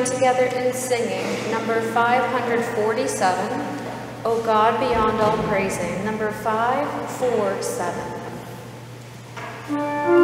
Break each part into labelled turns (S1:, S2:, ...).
S1: join together in singing number 547, O God beyond all praising, number 547.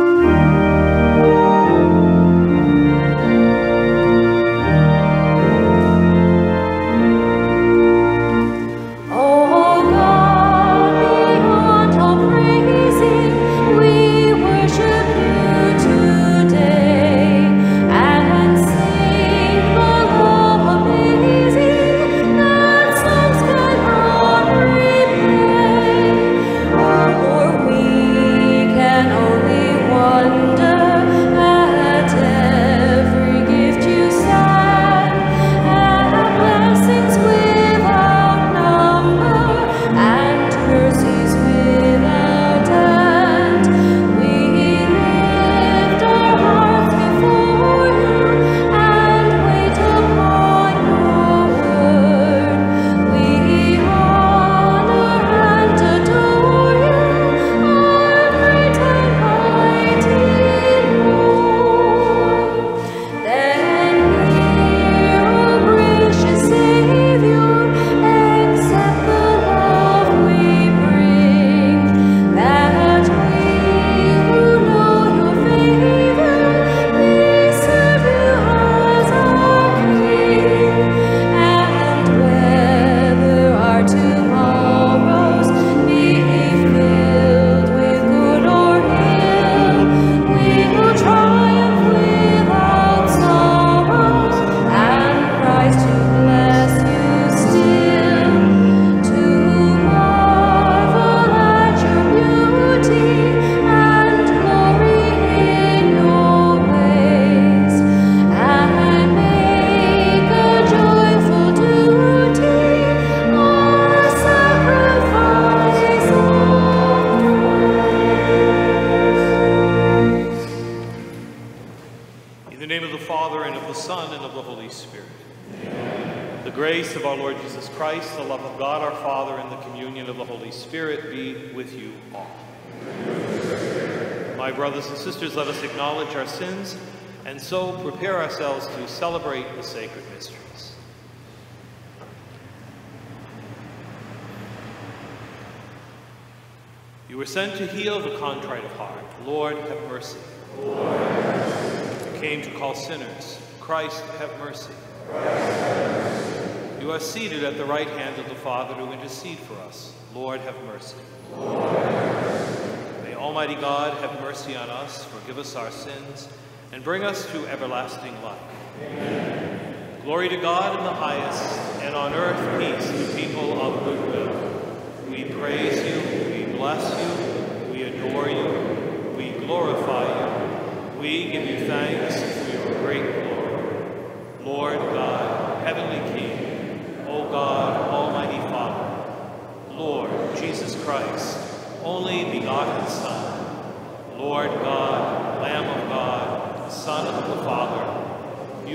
S2: Ourselves to celebrate the sacred mysteries. You were sent to heal the contrite of heart. Lord, have mercy.
S3: Lord, have mercy.
S2: You came to call sinners. Christ, have mercy.
S3: Christ, have mercy.
S2: You are seated at the right hand of the Father to intercede for us. Lord, have mercy. May Almighty God have mercy on us, forgive us our sins, and bring us to everlasting life. Amen. Glory to God in the highest, and on earth peace to people of good will. We praise you, we bless you, we adore you, we glorify you. We give you thanks for your great glory. Lord God, heavenly King, O God, almighty Father, Lord Jesus Christ, only begotten Son, Lord God, Lamb of God, Son of the Father, you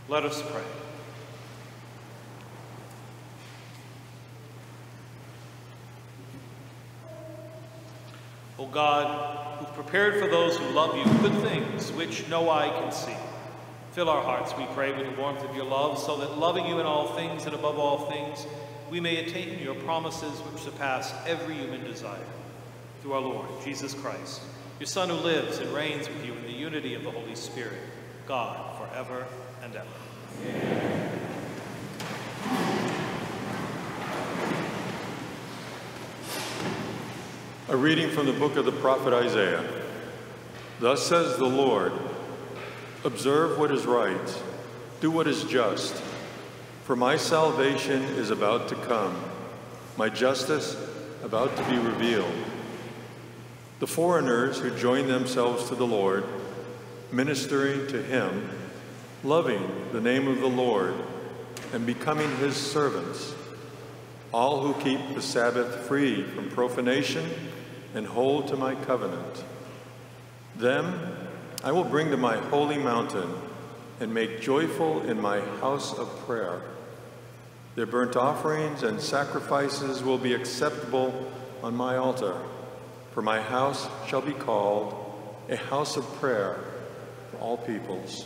S2: Let us pray. O God, who prepared for those who love you good things which no eye can see, fill our hearts, we pray, with the warmth of your love, so that loving you in all things and above all things, we may attain your promises which surpass every human desire. Through our Lord, Jesus Christ, your Son who lives and reigns with you in the unity of the Holy Spirit, God, forever and ever.
S3: A reading from the book of the prophet Isaiah. Thus says the Lord, Observe what is right, do what is just, for my salvation is about to come, my justice about to be revealed. The foreigners who join themselves to the Lord, ministering to him, loving the name of the Lord, and becoming his servants, all who keep the Sabbath free from profanation and hold to my covenant. Them I will bring to my holy mountain and make joyful in my house of prayer. Their burnt offerings and sacrifices will be acceptable on my altar, for my house shall be called a house of prayer for all peoples.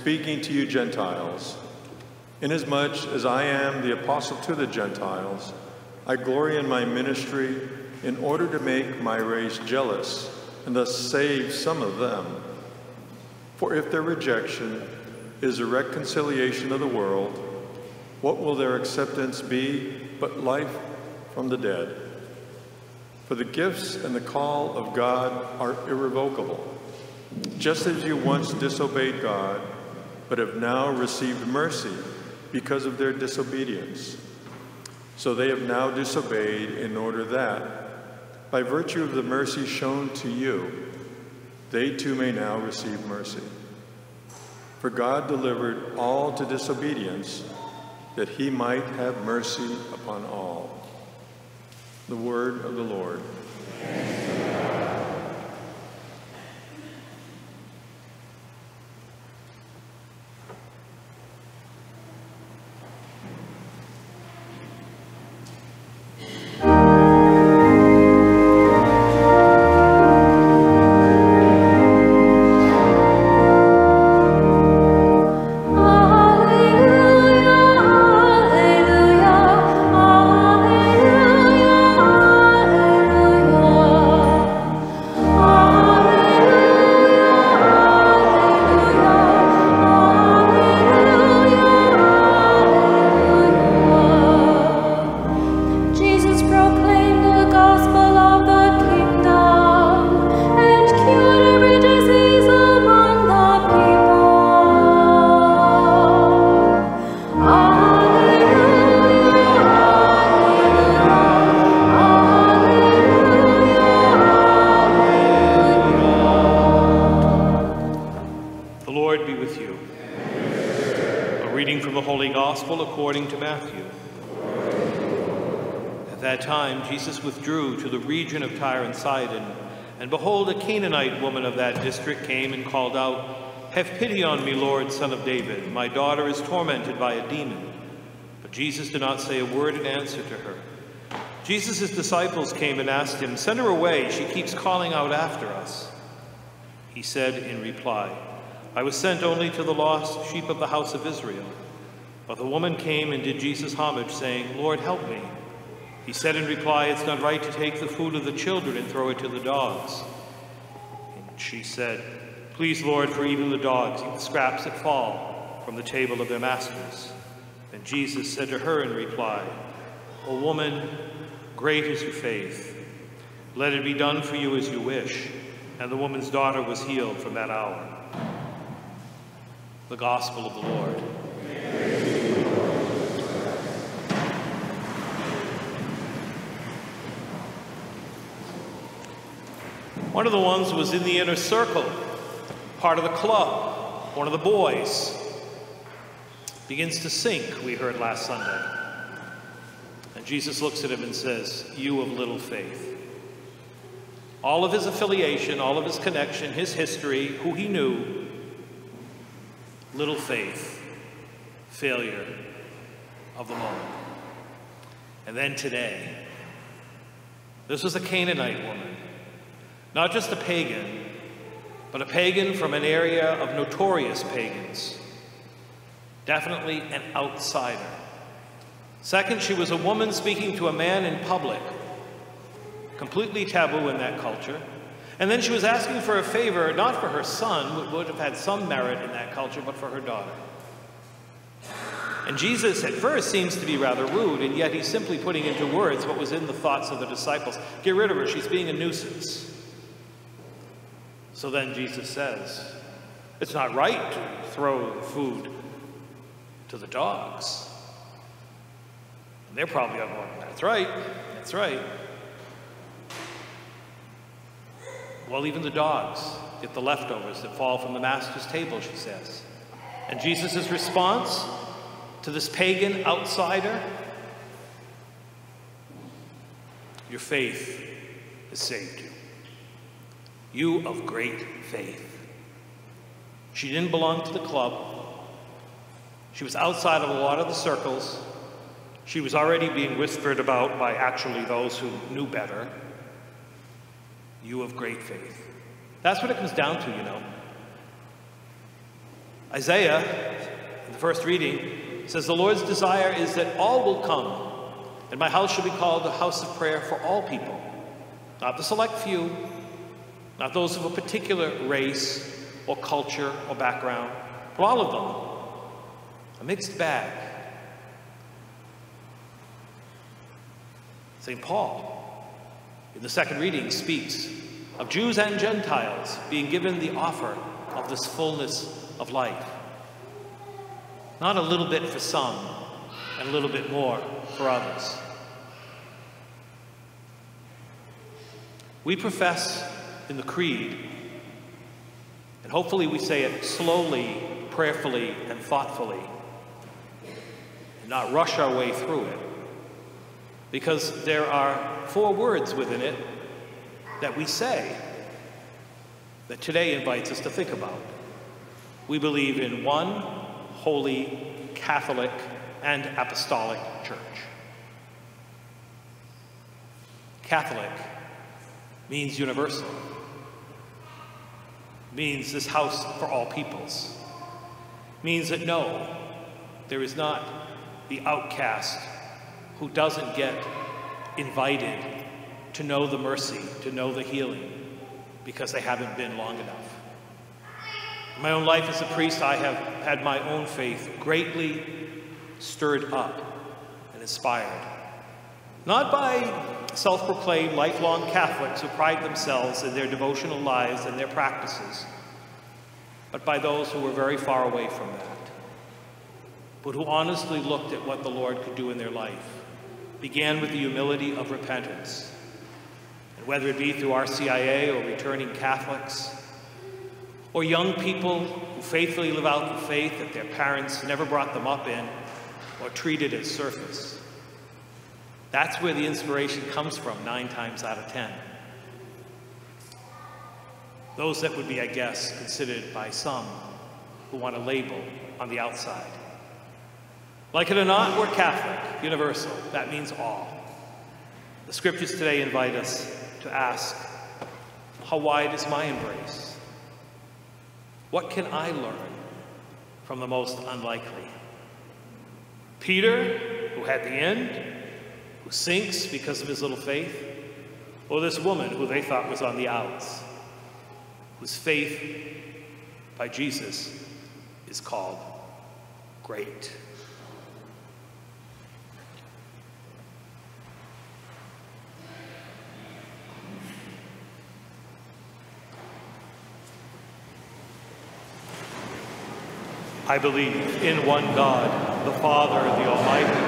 S3: Speaking to you Gentiles. Inasmuch as I am the apostle to the Gentiles, I glory in my ministry in order to make my race jealous and thus save some of them. For if their rejection is a reconciliation of the world, what will their acceptance be but life from the dead? For the gifts and the call of God are irrevocable. Just as you once disobeyed God, but have now received mercy because of their disobedience. So they have now disobeyed in order that, by virtue of the mercy shown to you, they too may now receive mercy. For God delivered all to disobedience, that he might have mercy upon all. The word of the Lord.
S2: Jesus came and called out, Have pity on me, Lord, son of David. My daughter is tormented by a demon. But Jesus did not say a word in answer to her. Jesus' disciples came and asked him, Send her away. She keeps calling out after us. He said in reply, I was sent only to the lost sheep of the house of Israel. But the woman came and did Jesus homage, saying, Lord, help me. He said in reply, It's not right to take the food of the children and throw it to the dogs. And she said, Please, Lord, for even the dogs eat the scraps that fall from the table of their masters. And Jesus said to her in reply, O woman, great is your faith. Let it be done for you as you wish. And the woman's daughter was healed from that hour. The Gospel of the Lord. One of the ones was in the inner circle, part of the club, one of the boys. Begins to sink, we heard last Sunday. And Jesus looks at him and says, You of little faith. All of his affiliation, all of his connection, his history, who he knew, little faith, failure of the moment. And then today, this was a Canaanite woman not just a pagan, but a pagan from an area of notorious pagans. Definitely an outsider. Second, she was a woman speaking to a man in public, completely taboo in that culture. And then she was asking for a favor, not for her son, who would have had some merit in that culture, but for her daughter. And Jesus at first seems to be rather rude, and yet he's simply putting into words what was in the thoughts of the disciples. Get rid of her, she's being a nuisance. So then Jesus says, it's not right to throw food to the dogs. And they're probably all that's right, that's right. Well, even the dogs get the leftovers that fall from the master's table, she says. And Jesus' response to this pagan outsider your faith has saved you you of great faith. She didn't belong to the club. She was outside of a lot of the circles. She was already being whispered about by actually those who knew better. you of great faith. That's what it comes down to, you know. Isaiah, in the first reading, says, The Lord's desire is that all will come, and my house shall be called a house of prayer for all people, not the select few, not those of a particular race or culture or background, but all of them. A mixed bag. St. Paul, in the second reading, speaks of Jews and Gentiles being given the offer of this fullness of life. Not a little bit for some and a little bit more for others. We profess in the Creed, and hopefully we say it slowly, prayerfully, and thoughtfully, and not rush our way through it, because there are four words within it that we say that today invites us to think about. We believe in one holy, Catholic, and apostolic church. Catholic means universal, means this house for all peoples, means that no, there is not the outcast who doesn't get invited to know the mercy, to know the healing, because they haven't been long enough. In my own life as a priest, I have had my own faith greatly stirred up and inspired. Not by self proclaimed lifelong Catholics who pride themselves in their devotional lives and their practices, but by those who were very far away from that, but who honestly looked at what the Lord could do in their life, began with the humility of repentance And whether it be through RCIA or returning Catholics, or young people who faithfully live out the faith that their parents never brought them up in or treated as surface. That's where the inspiration comes from nine times out of ten. Those that would be, I guess, considered by some who want a label on the outside. Like it or not, we're Catholic, universal. That means all. The scriptures today invite us to ask, how wide is my embrace? What can I learn from the most unlikely? Peter, who had the end, who sinks because of his little faith, or this woman who they thought was on the outs, whose faith by Jesus is called great. I believe in one God, the Father, the Almighty,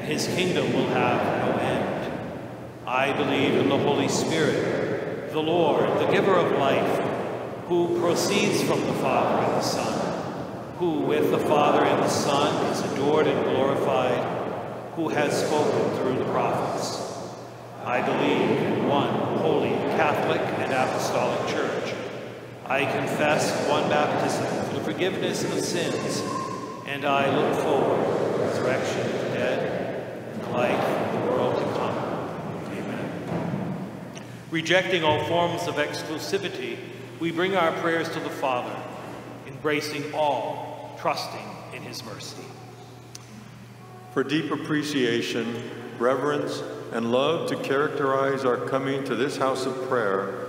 S2: and his kingdom will have no end. I believe in the Holy Spirit, the Lord, the giver of life, who proceeds from the Father and the Son, who with the Father and the Son is adored and glorified, who has spoken through the prophets. I believe in one holy, Catholic, and Apostolic Church. I confess one baptism for the forgiveness of sins, and I look forward to the resurrection of the dead and the life the world to come. Amen. Rejecting all forms of exclusivity, we bring our prayers to the Father, embracing all, trusting in his mercy.
S3: For deep appreciation, reverence, and love to characterize our coming to this house of prayer,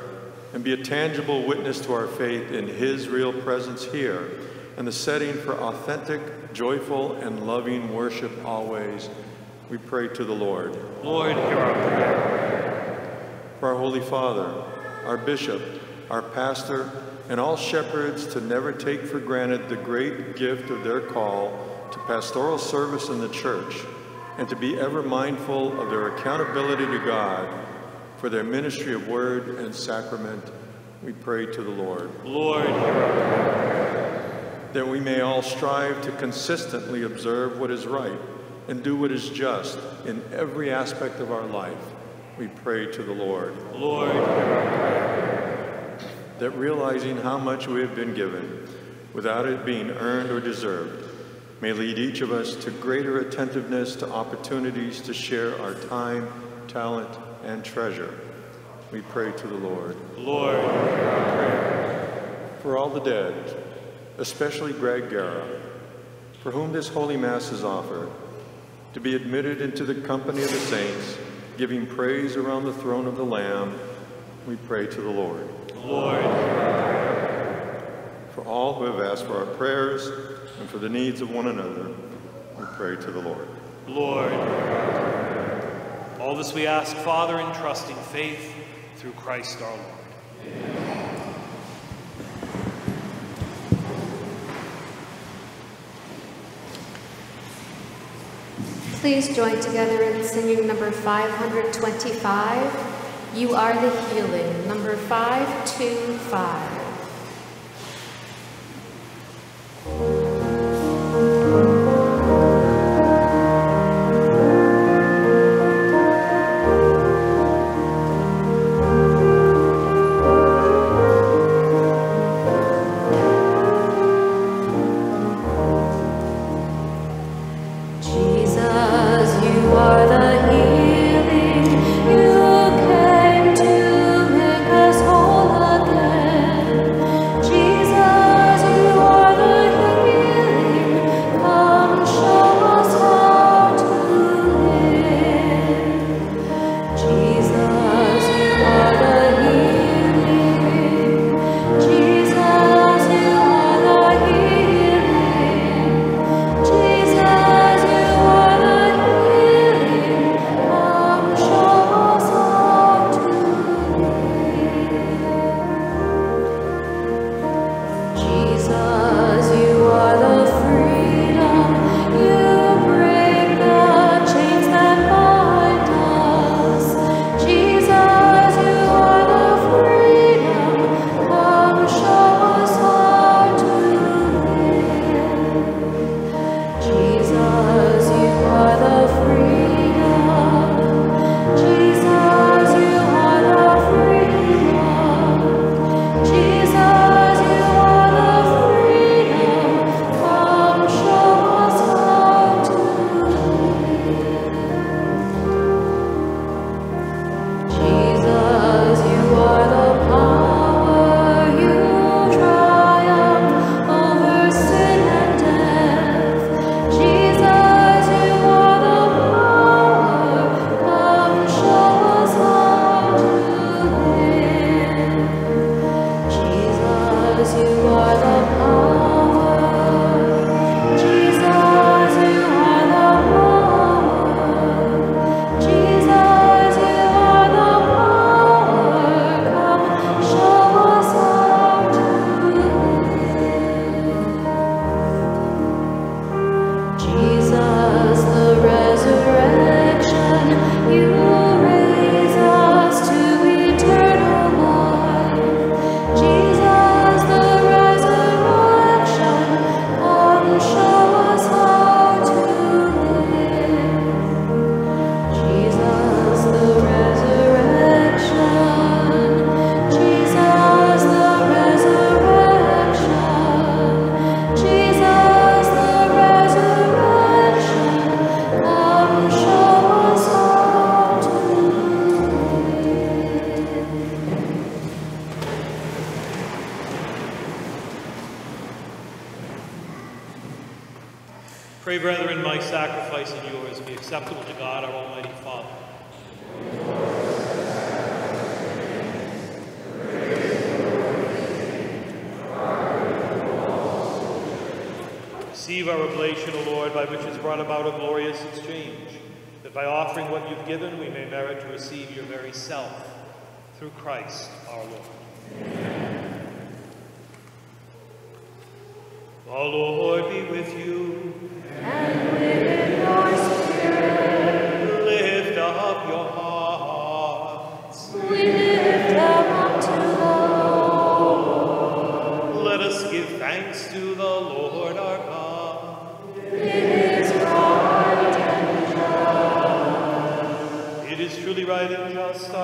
S3: and be a tangible witness to our faith in His real presence here and the setting for authentic, joyful, and loving worship always. We pray to the Lord.
S2: Lord, hear our prayer.
S3: For our Holy Father, our Bishop, our pastor, and all shepherds to never take for granted the great gift of their call to pastoral service in the church, and to be ever mindful of their accountability to God for their ministry of word and sacrament, we pray to the Lord.
S2: Lord, hear our prayer.
S3: That we may all strive to consistently observe what is right and do what is just in every aspect of our life, we pray to the Lord.
S2: Lord.
S3: That realizing how much we have been given, without it being earned or deserved, may lead each of us to greater attentiveness to opportunities to share our time, talent, and treasure. We pray to the Lord.
S2: Lord.
S3: For all the dead, especially Greg Guerra, for whom this Holy Mass is offered, to be admitted into the company of the saints, giving praise around the throne of the Lamb, we pray to the Lord.
S2: Lord, hear our prayer.
S3: For all who have asked for our prayers and for the needs of one another, we pray to the Lord.
S2: Lord, hear our prayer. All this we ask, Father, in trusting faith through Christ our Lord.
S1: Please join together in singing number 525, You Are the Healing, number 525.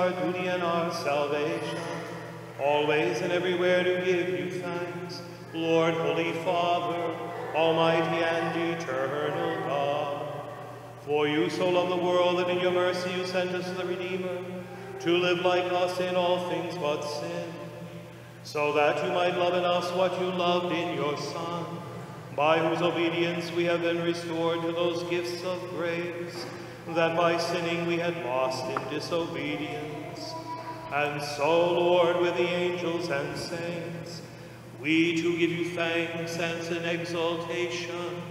S2: Our duty and our salvation, always and everywhere to give you thanks, Lord, Holy Father, Almighty and eternal God. For you so loved the world that in your mercy you sent us the Redeemer, to live like us in all things but sin, so that you might love in us what you loved in your Son, by whose obedience we have been restored to those gifts of grace that by sinning we had lost in disobedience. And so, Lord, with the angels and saints, we too give you thanks and in exaltation,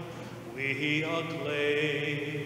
S2: we acclaim.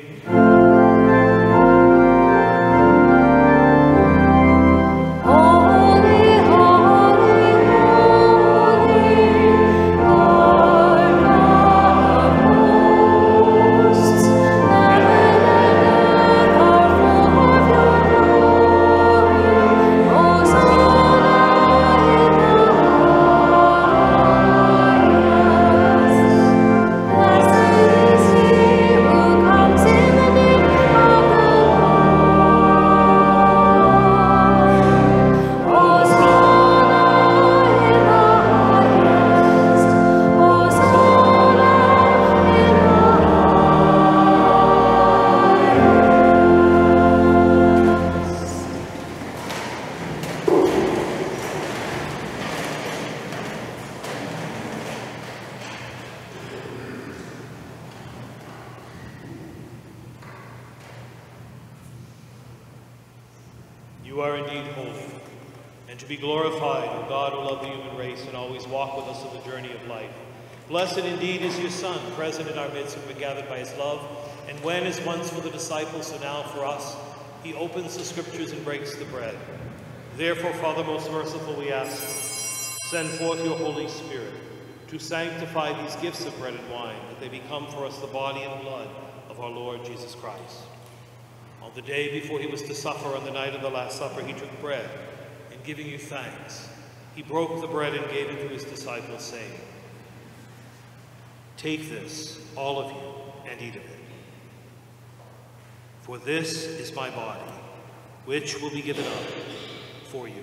S2: You are indeed holy, and to be glorified, O God who love the human race and always walk with us on the journey of life. Blessed indeed is your Son, present in our midst who we're gathered by his love, and when, as once for the disciples, so now for us, he opens the scriptures and breaks the bread. Therefore, Father most merciful, we ask send forth your Holy Spirit to sanctify these gifts of bread and wine, that they become for us the body and blood of our Lord Jesus Christ. On the day before he was to suffer on the night of the Last Supper, he took bread, and giving you thanks, he broke the bread and gave it to his disciples, saying, Take this, all of you, and eat of it. For this is my body, which will be given up for you.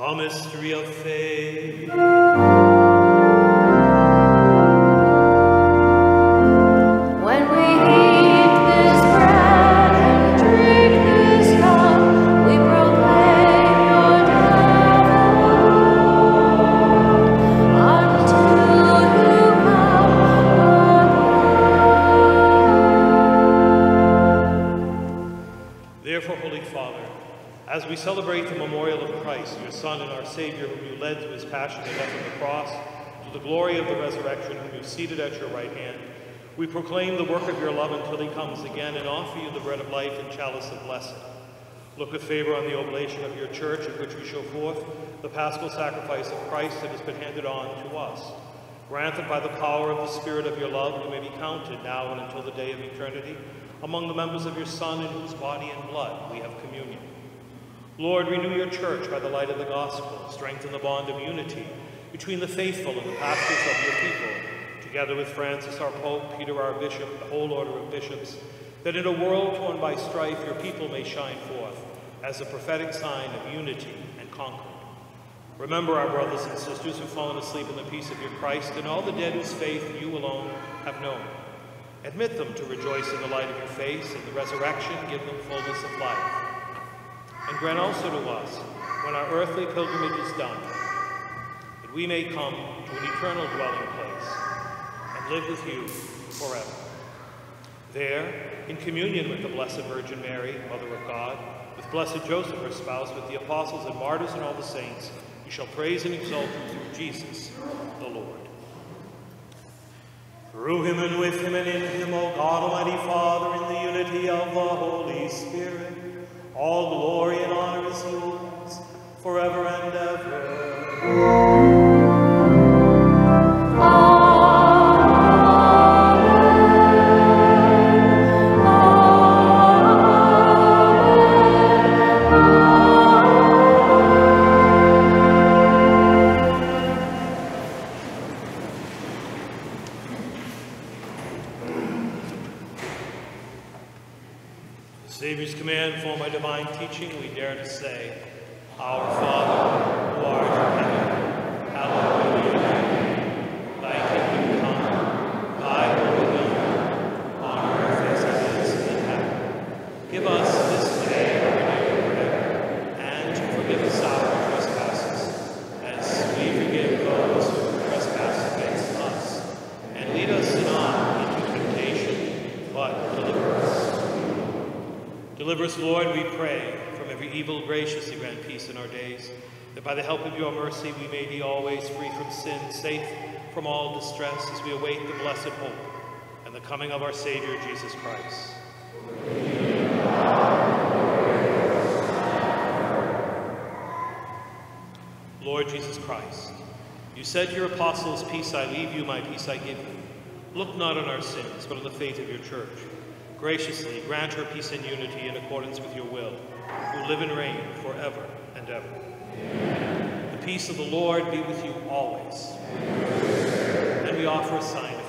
S2: The mystery of faith.
S1: We proclaim
S2: the work of your love until he comes again and offer you the bread of life and chalice of blessing. Look with favor on the oblation of your church, in which we show forth the paschal sacrifice of Christ that has been handed on to us. Grant that by the power of the Spirit of your love we may be counted now and until the day of eternity among the members of your Son in whose body and blood we have communion. Lord, renew your church by the light of the gospel, strengthen the bond of unity between the faithful and the pastors of your people, together with Francis our Pope, Peter our Bishop, the whole order of bishops, that in a world torn by strife your people may shine forth as a prophetic sign of unity and concord. Remember our brothers and sisters who've fallen asleep in the peace of your Christ, and all the dead whose faith you alone have known. Admit them to rejoice in the light of your face, and the resurrection give them fullness of life. And grant also to us, when our earthly pilgrimage is done, that we may come to an eternal dwelling place live with you forever. There, in communion with the Blessed Virgin Mary, Mother of God, with blessed Joseph, her spouse, with the apostles and martyrs and all the saints, we shall praise and exalt you through Jesus, the Lord. Through him and with him and in him, O God, Almighty Father, in the unity of the Holy Spirit, all glory and honor is yours, forever and ever. Sin, safe from all distress, as we await the blessed hope and the coming of our Savior, Jesus Christ. Lord Jesus Christ, you said to your apostles, Peace I leave you, my peace I give you. Look not on our sins, but on the faith of your church. Graciously grant her peace and unity in accordance with your will, who live and reign forever and ever. The peace of the Lord be with you always. And we offer a sign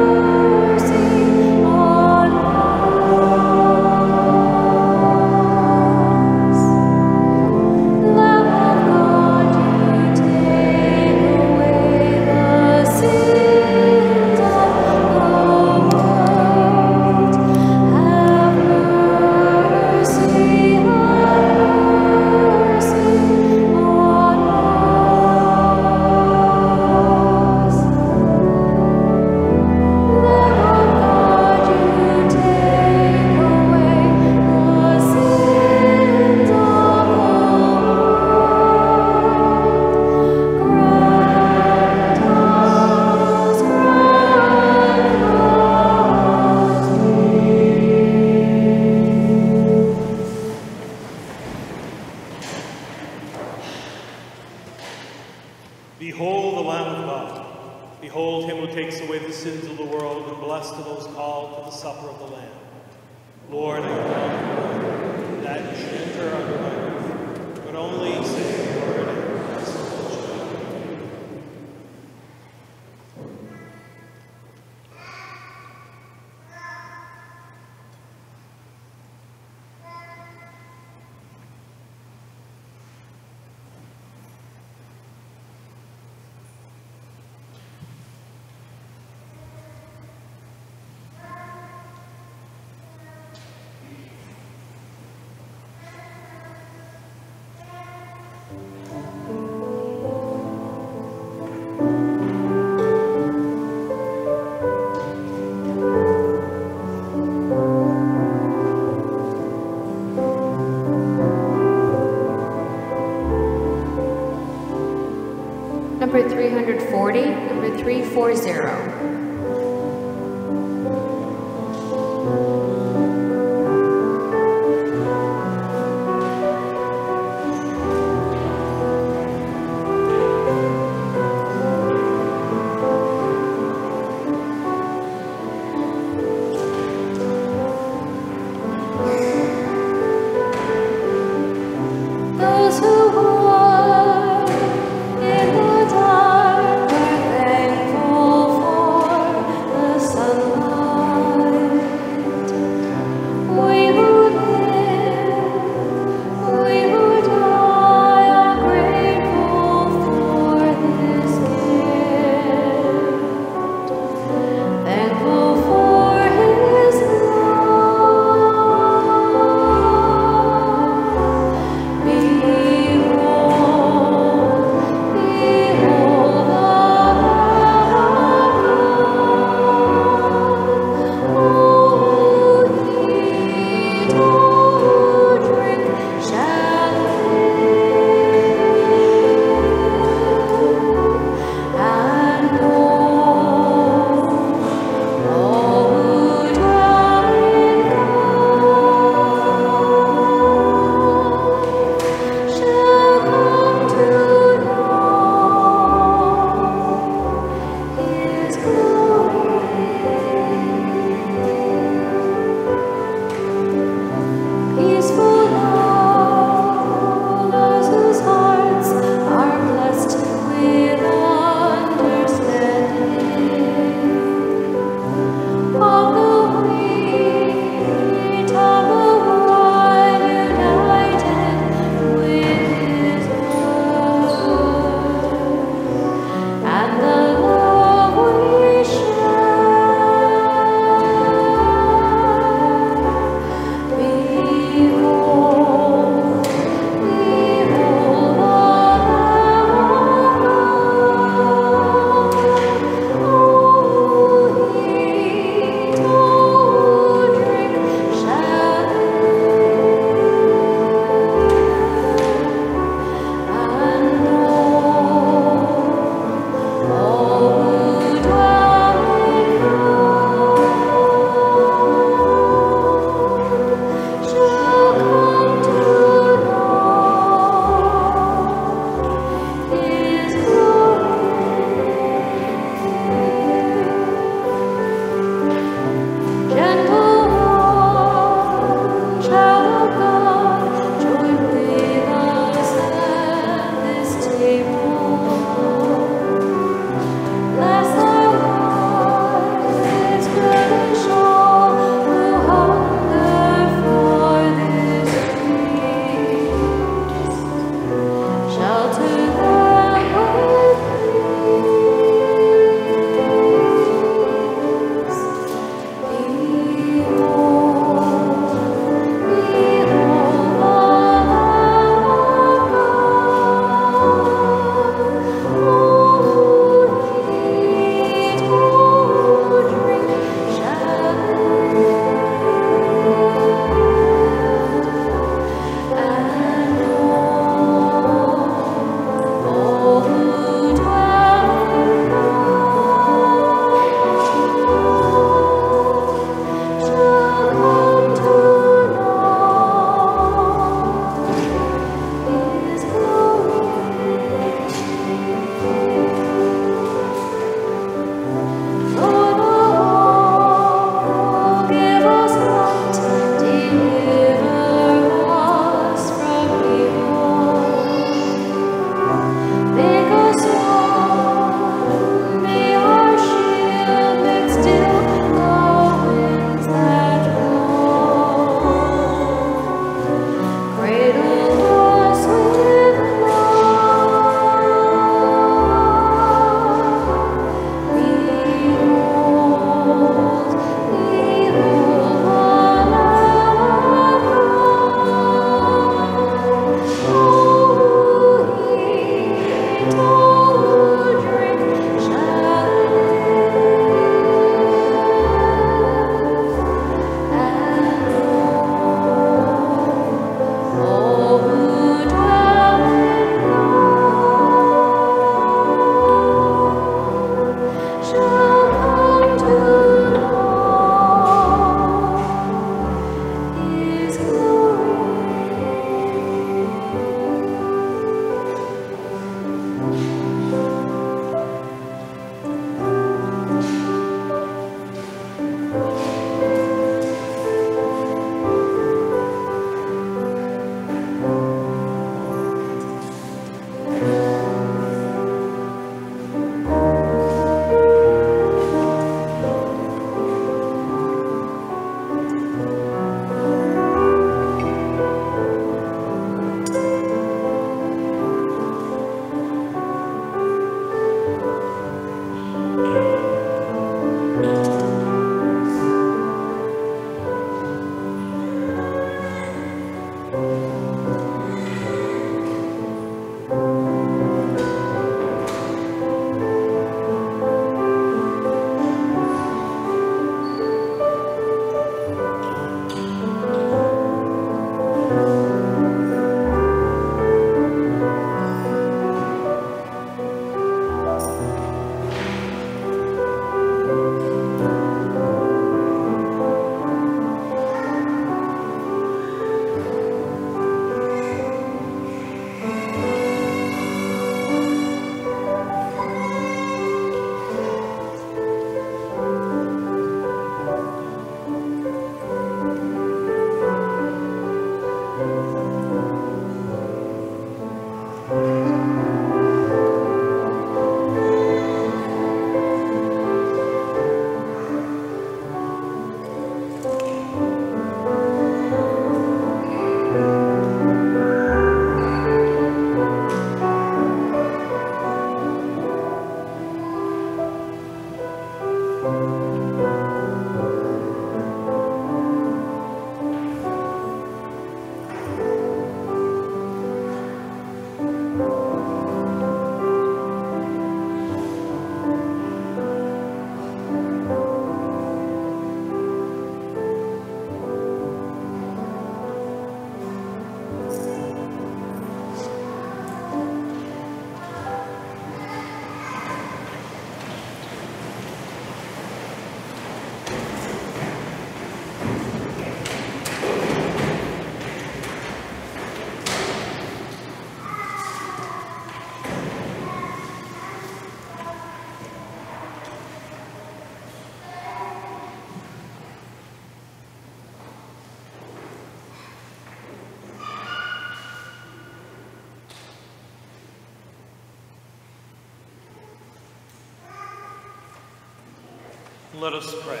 S2: Let us pray.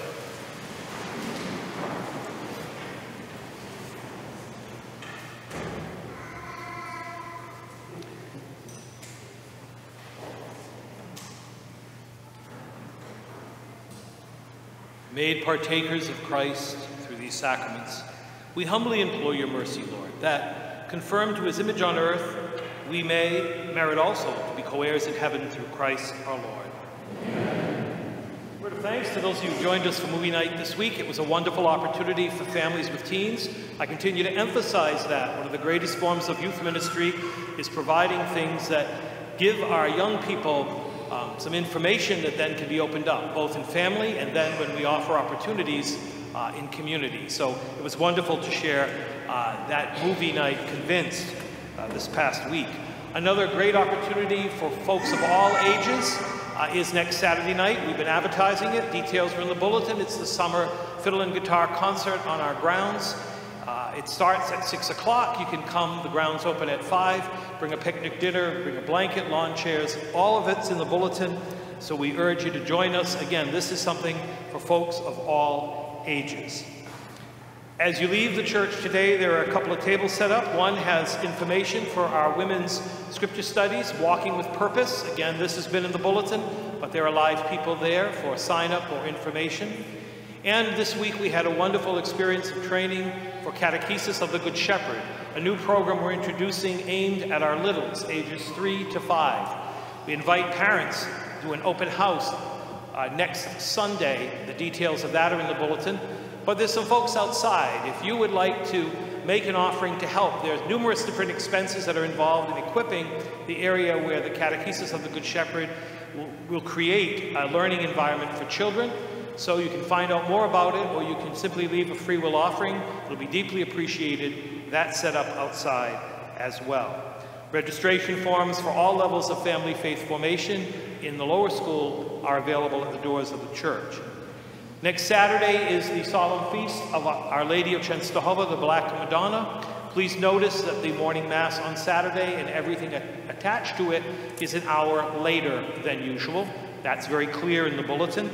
S2: Made partakers of Christ through these sacraments, we humbly implore your mercy, Lord, that, confirmed to his image on earth, we may merit also to be co-heirs in heaven through Christ our Lord. Thanks to those who joined us for movie night this week. It was a wonderful opportunity for families with teens. I continue to emphasize that. One of the greatest forms of youth ministry is providing things that give our young people um, some information that then can be opened up, both in family and then when we offer opportunities uh, in community. So it was wonderful to share uh, that movie night convinced uh, this past week. Another great opportunity for folks of all ages uh, is next Saturday night. We've been advertising it. Details are in the bulletin. It's the summer fiddle and guitar concert on our grounds. Uh, it starts at 6 o'clock. You can come. The grounds open at 5. Bring a picnic dinner, bring a blanket, lawn chairs. All of it's in the bulletin. So we urge you to join us. Again, this is something for folks of all ages. As you leave the church today, there are a couple of tables set up. One has information for our women's scripture studies, Walking with Purpose. Again, this has been in the bulletin, but there are live people there for sign up or information. And this week we had a wonderful experience of training for Catechesis of the Good Shepherd, a new program we're introducing aimed at our littles, ages three to five. We invite parents to an open house uh, next Sunday. The details of that are in the bulletin. But there's some folks outside. If you would like to make an offering to help, there's numerous different expenses that are involved in equipping the area where the Catechesis of the Good Shepherd will, will create a learning environment for children. So you can find out more about it, or you can simply leave a free will offering. It'll be deeply appreciated. That's set up outside as well. Registration forms for all levels of family faith formation in the lower school are available at the doors of the church. Next Saturday is the solemn feast of Our Lady of Częstochowa, the Black Madonna. Please notice that the morning Mass on Saturday and everything attached to it is an hour later than usual. That's very clear in the bulletin.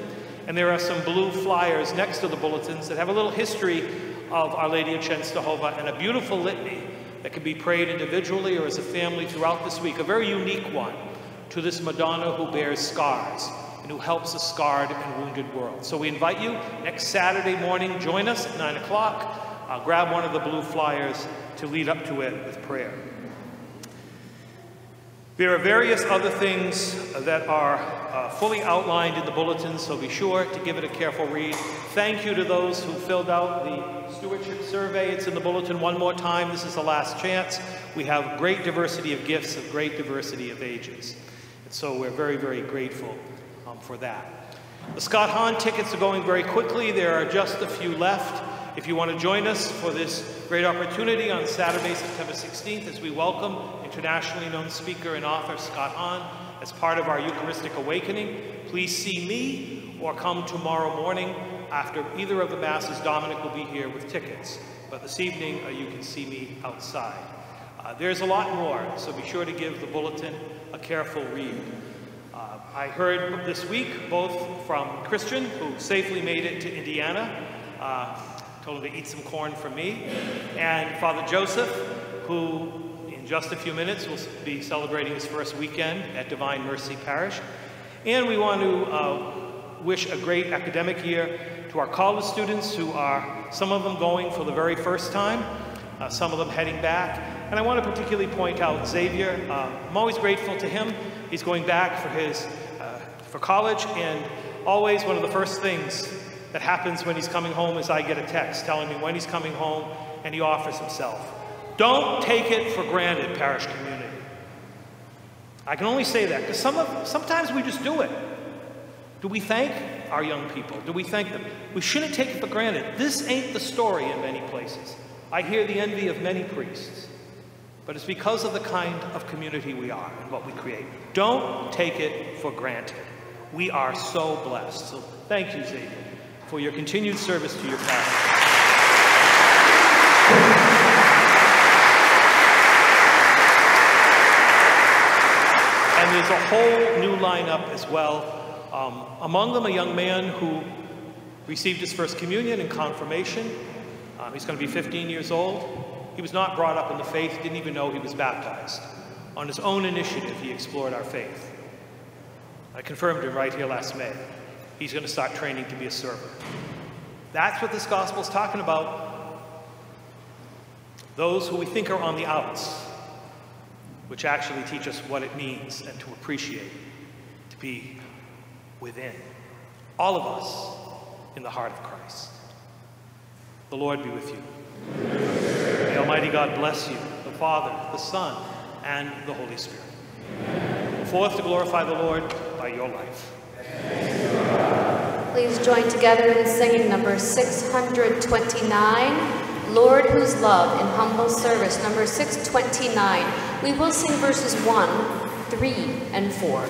S2: And there are some blue flyers next to the bulletins that have a little history of Our Lady of Częstochowa and a beautiful litany that can be prayed individually or as a family throughout this week, a very unique one to this Madonna who bears scars and who helps a scarred and wounded world. So we invite you next Saturday morning, join us at 9 o'clock. Uh, grab one of the blue flyers to lead up to it with prayer. There are various other things that are uh, fully outlined in the bulletin, so be sure to give it a careful read. Thank you to those who filled out the stewardship survey. It's in the bulletin one more time. This is the last chance. We have great diversity of gifts of great diversity of ages. And so we're very, very grateful um, for that. The Scott Hahn tickets are going very quickly. There are just a few left. If you want to join us for this great opportunity on Saturday, September 16th, as we welcome internationally known speaker and author Scott Hahn as part of our Eucharistic Awakening, please see me or come tomorrow morning after either of the Masses. Dominic will be here with tickets. But this evening, uh, you can see me outside. Uh, there's a lot more, so be sure to give the bulletin a careful read. Uh, I heard this week both from Christian, who safely made it to Indiana, uh, told him to eat some corn for me, and Father Joseph, who in just a few minutes will be celebrating his first weekend at Divine Mercy Parish. And we want to uh, wish a great academic year to our college students who are, some of them going for the very first time, uh, some of them heading back. And I want to particularly point out Xavier. Uh, I'm always grateful to him He's going back for his uh, for college, and always one of the first things that happens when he's coming home is I get a text telling me when he's coming home, and he offers himself. Don't take it for granted, parish community. I can only say that because some of, sometimes we just do it. Do we thank our young people? Do we thank them? We shouldn't take it for granted. This ain't the story in many places. I hear the envy of many priests. But it's because of the kind of community we are and what we create. Don't take it for granted. We are so blessed. So thank you, Xavier, for your continued service to your parish. And there's a whole new lineup as well. Um, among them, a young man who received his first communion and confirmation. Um, he's going to be 15 years old. He was not brought up in the faith, didn't even know he was baptized. On his own initiative, he explored our faith. I confirmed him right here last May. He's going to start training to be a server. That's what this gospel is talking about. Those who we think are on the outs, which actually teach us what it means and to appreciate, to be within. All of us in the heart of Christ. The Lord be with you. May Almighty God bless you, the Father, the Son, and the Holy Spirit. Forth to glorify the Lord by your life.
S4: Please join together in singing number 629, Lord whose love in humble service, number 629. We will sing verses 1, 3, and 4.